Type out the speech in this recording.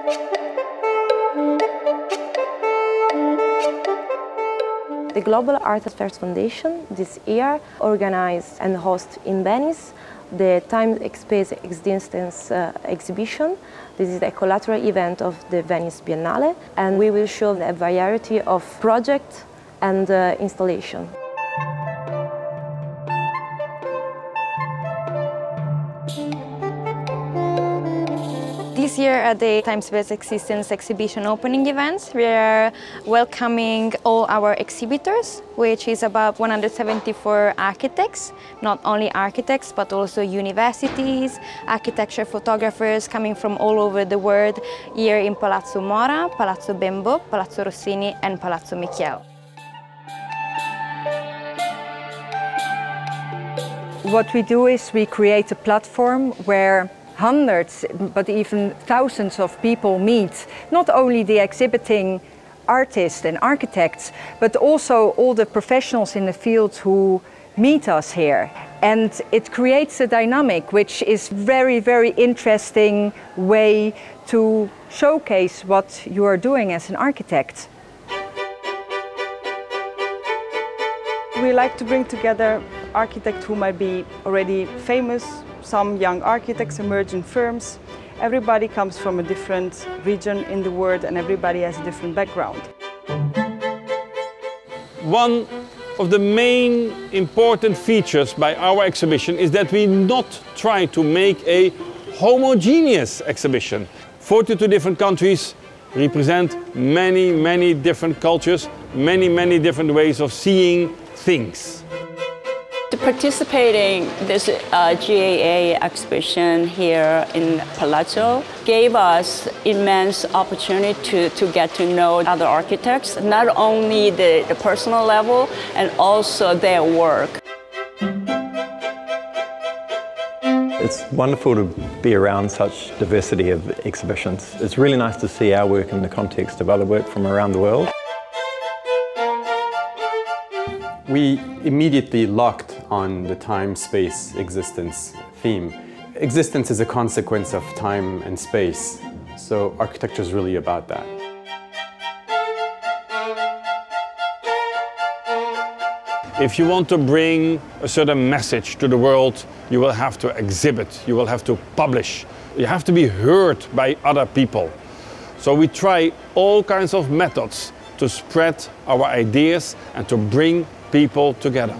The Global Art Affairs Foundation this year organized and host in Venice the Time Space Existence uh, exhibition. This is a collateral event of the Venice Biennale and we will show a variety of projects and uh, installation. This year at the Time Space Existence exhibition opening events, we are welcoming all our exhibitors, which is about 174 architects, not only architects, but also universities, architecture photographers coming from all over the world here in Palazzo Mora, Palazzo Bembo, Palazzo Rossini and Palazzo Michiel. What we do is we create a platform where hundreds, but even thousands of people meet not only the exhibiting artists and architects, but also all the professionals in the field who meet us here. And it creates a dynamic which is very, very interesting way to showcase what you are doing as an architect. We like to bring together architects who might be already famous, some young architects, emerging firms. Everybody comes from a different region in the world and everybody has a different background. One of the main important features by our exhibition is that we not try to make a homogeneous exhibition. 42 different countries represent many, many different cultures, many, many different ways of seeing things. Participating this uh, GAA exhibition here in Palazzo gave us immense opportunity to, to get to know other architects, not only the, the personal level and also their work. It's wonderful to be around such diversity of exhibitions. It's really nice to see our work in the context of other work from around the world. We immediately locked on the time-space existence theme. Existence is a consequence of time and space, so architecture is really about that. If you want to bring a certain message to the world, you will have to exhibit, you will have to publish, you have to be heard by other people. So we try all kinds of methods to spread our ideas and to bring people together.